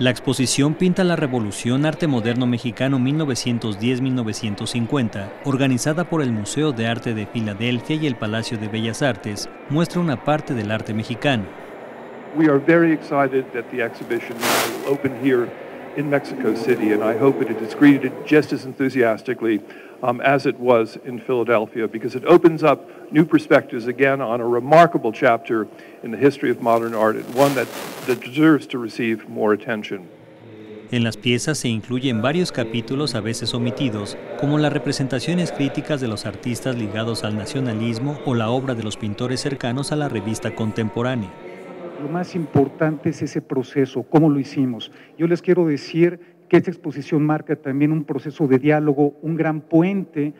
La exposición pinta la Revolución Arte Moderno Mexicano 1910-1950, organizada por el Museo de Arte de Filadelfia y el Palacio de Bellas Artes, muestra una parte del arte mexicano. We are very excited that the exhibition will open here in Mexico City, and I hope it is greeted just as enthusiastically um, as it was in Philadelphia, because it opens up new perspectives again on a remarkable chapter in the history of modern art, and one that, that deserves to receive more attention. En las piezas se incluyen varios capítulos a veces omitidos, como las representaciones críticas de los artistas ligados al nacionalismo o la obra de los pintores cercanos a la revista contemporánea. Lo más importante es ese proceso, cómo lo hicimos. Yo les quiero decir que esta exposición marca también un proceso de diálogo, un gran puente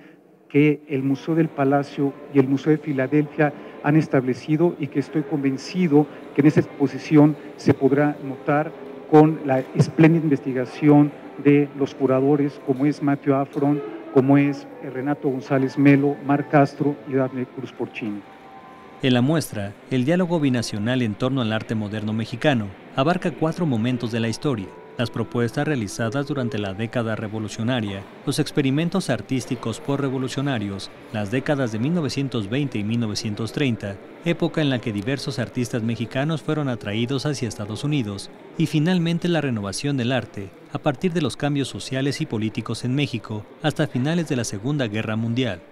que el Museo del Palacio y el Museo de Filadelfia han establecido y que estoy convencido que en esta exposición se podrá notar con la espléndida investigación de los curadores como es Matthew Afron, como es Renato González Melo, Mar Castro y Daphne Cruz Porcini. En la muestra, el diálogo binacional en torno al arte moderno mexicano abarca cuatro momentos de la historia, las propuestas realizadas durante la década revolucionaria, los experimentos artísticos por-revolucionarios, las décadas de 1920 y 1930, época en la que diversos artistas mexicanos fueron atraídos hacia Estados Unidos, y finalmente la renovación del arte, a partir de los cambios sociales y políticos en México hasta finales de la Segunda Guerra Mundial.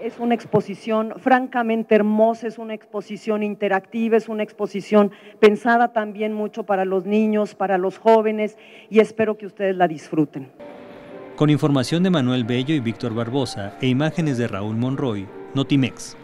Es una exposición francamente hermosa, es una exposición interactiva, es una exposición pensada también mucho para los niños, para los jóvenes y espero que ustedes la disfruten. Con información de Manuel Bello y Víctor Barbosa e imágenes de Raúl Monroy, Notimex.